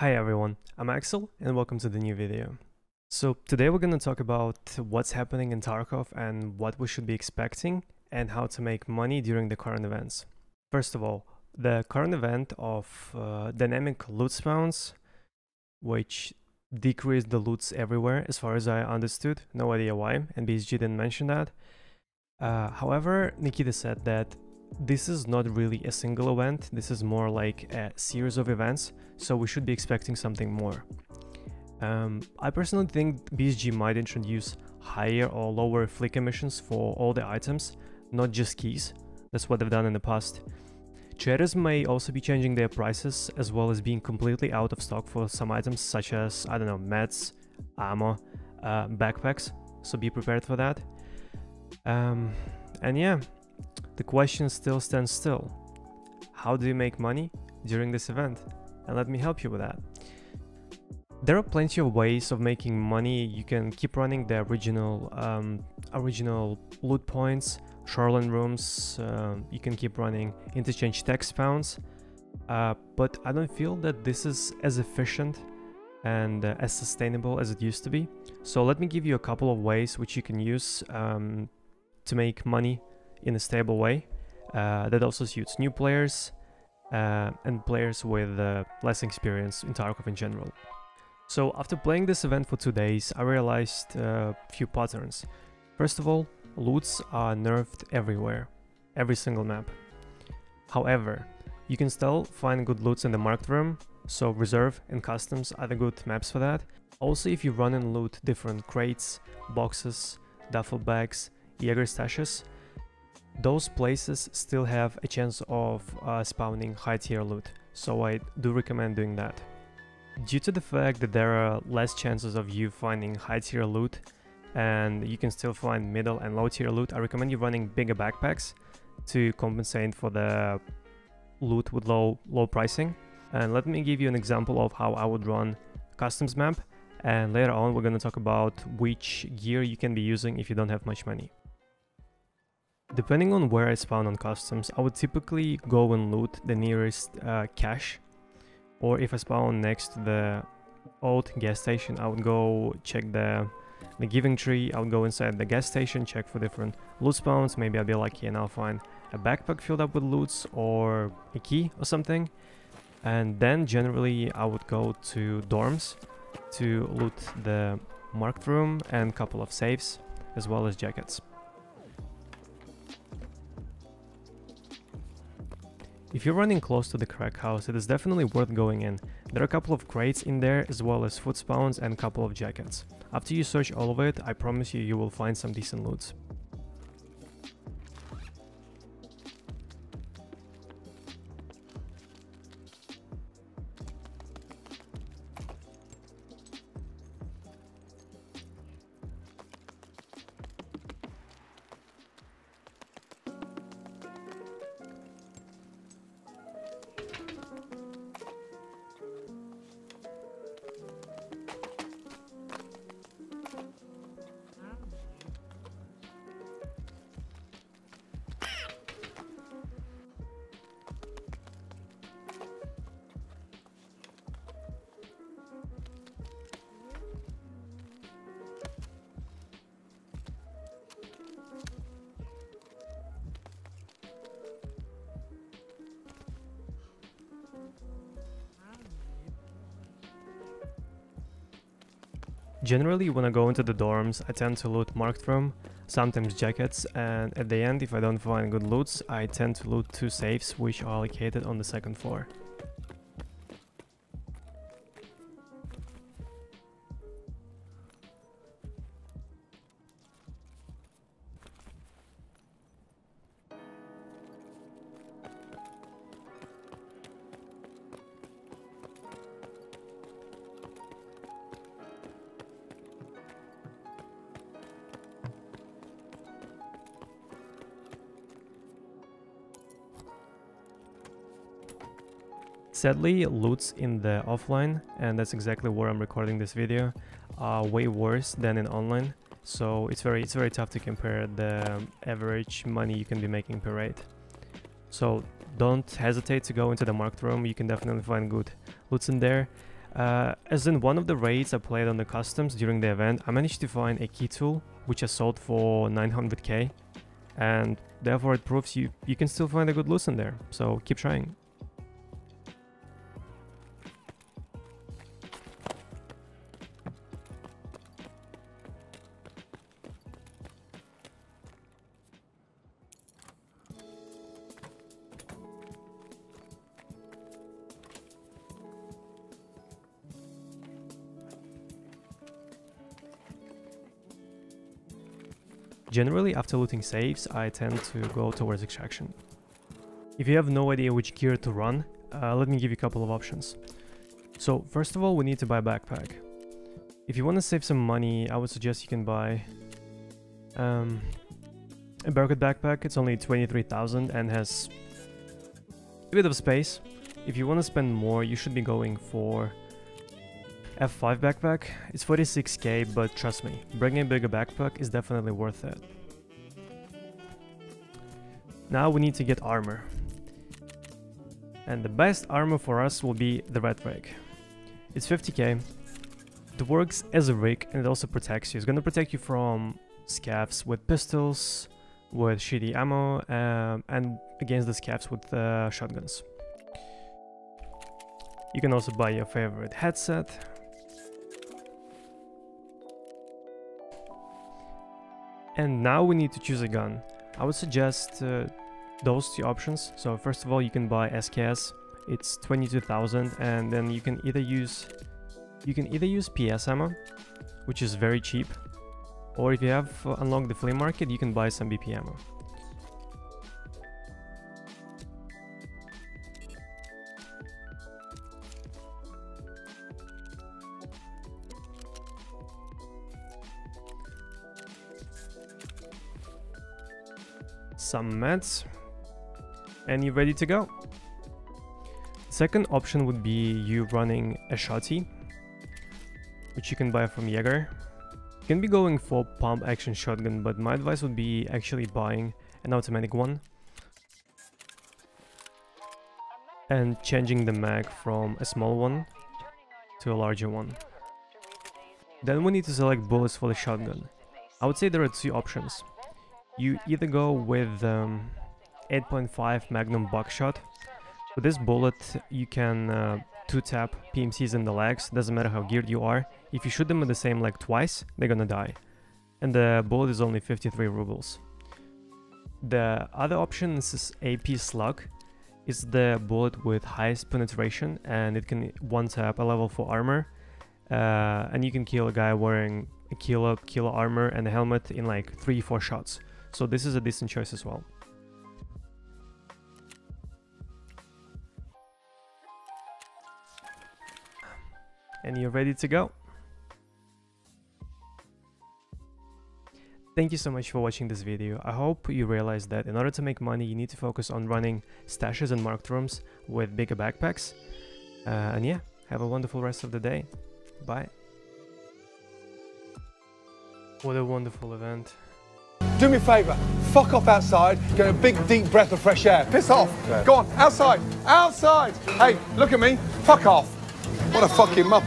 Hi everyone, I'm Axel and welcome to the new video. So today we're going to talk about what's happening in Tarkov and what we should be expecting and how to make money during the current events. First of all, the current event of uh, dynamic loot spawns, which decreased the loots everywhere as far as I understood, no idea why, and BSG didn't mention that. Uh, however, Nikita said that this is not really a single event, this is more like a series of events, so we should be expecting something more. Um, I personally think BSG might introduce higher or lower flick emissions for all the items, not just keys. That's what they've done in the past. Traders may also be changing their prices as well as being completely out of stock for some items such as, I don't know, meds, ammo, uh, backpacks, so be prepared for that. Um, and yeah, the question still stands still. How do you make money during this event? And let me help you with that. There are plenty of ways of making money. You can keep running the original um, original loot points, shoreline rooms. Uh, you can keep running interchange tech spawns. Uh, but I don't feel that this is as efficient and uh, as sustainable as it used to be. So let me give you a couple of ways which you can use um, to make money in a stable way uh, that also suits new players uh, and players with uh, less experience in Tarkov in general. So after playing this event for two days, I realized a few patterns. First of all, loots are nerfed everywhere, every single map. However, you can still find good loots in the marked room, so reserve and customs are the good maps for that. Also, if you run and loot different crates, boxes, duffel bags, Jaeger stashes, those places still have a chance of uh, spawning high tier loot, so I do recommend doing that. Due to the fact that there are less chances of you finding high tier loot and you can still find middle and low tier loot, I recommend you running bigger backpacks to compensate for the loot with low low pricing. And let me give you an example of how I would run customs map and later on we're going to talk about which gear you can be using if you don't have much money. Depending on where I spawn on customs, I would typically go and loot the nearest uh, cache. Or if I spawn next to the old gas station, I would go check the, the giving tree. I would go inside the gas station, check for different loot spawns. Maybe I'll be lucky and I'll find a backpack filled up with loots or a key or something. And then generally I would go to dorms to loot the marked room and couple of safes as well as jackets. If you're running close to the crack house, it is definitely worth going in. There are a couple of crates in there as well as food spawns and a couple of jackets. After you search all of it, I promise you you will find some decent loot. Generally, when I go into the dorms, I tend to loot marked room, sometimes jackets, and at the end, if I don't find good loots, I tend to loot two safes which are located on the second floor. Sadly, loots in the offline, and that's exactly where I'm recording this video, are way worse than in online. So it's very it's very tough to compare the average money you can be making per raid. So don't hesitate to go into the marked room. You can definitely find good loots in there. Uh, as in one of the raids I played on the customs during the event, I managed to find a key tool which I sold for 900k and therefore it proves you you can still find a good loot in there, so keep trying. Generally, after looting safes, I tend to go towards extraction. If you have no idea which gear to run, uh, let me give you a couple of options. So, first of all, we need to buy a backpack. If you want to save some money, I would suggest you can buy um, a Berkut backpack. It's only 23,000 and has a bit of space. If you want to spend more, you should be going for F5 backpack. It's 46k, but trust me, bringing a bigger backpack is definitely worth it. Now we need to get armor. And the best armor for us will be the red rig. It's 50k. It works as a rig and it also protects you. It's gonna protect you from scavs with pistols, with shitty ammo, um, and against the scavs with uh, shotguns. You can also buy your favorite headset, And now we need to choose a gun. I would suggest uh, those two options. So first of all, you can buy SKS. It's 22,000 and then you can either use you can either use PS ammo, which is very cheap, or if you have uh, unlocked the flea market, you can buy some BP ammo. Some meds, and you're ready to go. Second option would be you running a shotty, which you can buy from Jaeger. You can be going for pump action shotgun, but my advice would be actually buying an automatic one and changing the mag from a small one to a larger one. Then we need to select bullets for the shotgun. I would say there are two options you either go with um, 8.5 Magnum buckshot. With this bullet, you can uh, two-tap PMCs in the legs, doesn't matter how geared you are. If you shoot them with the same leg twice, they're gonna die. And the bullet is only 53 rubles. The other option is AP Slug. It's the bullet with highest penetration and it can one-tap a level 4 armor. Uh, and you can kill a guy wearing a Killa, Killa armor and a helmet in like 3-4 shots. So this is a decent choice as well. And you're ready to go. Thank you so much for watching this video. I hope you realize that in order to make money, you need to focus on running stashes and marked rooms with bigger backpacks. Uh, and yeah, have a wonderful rest of the day. Bye. What a wonderful event. Do me a favour, fuck off outside, get a big deep breath of fresh air. Piss off. Go on, outside, outside. Hey, look at me, fuck off. What a fucking muppet.